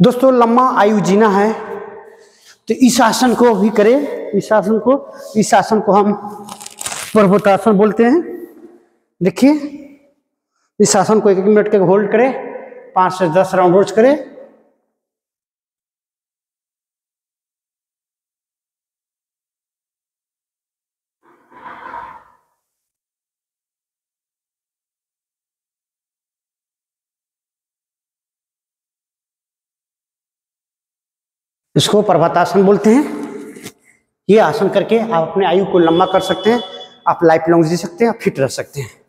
दोस्तों लंबा आयु जीना है तो इस आसन को भी करें। इस आसन को, इस आसन को हम पर्वतासन बोलते हैं। देखिए, इस आसन को एक एक मिनट के होल्ड करें, पाँच से दस राउंड रोज करें। इसको पर्वतासन बोलते हैं। ये आसन करके आप अपने आयु को लंबा कर सकते हैं, आप लाइफ लॉन्ग जी सकते हैं, आप फिट रह सकते हैं।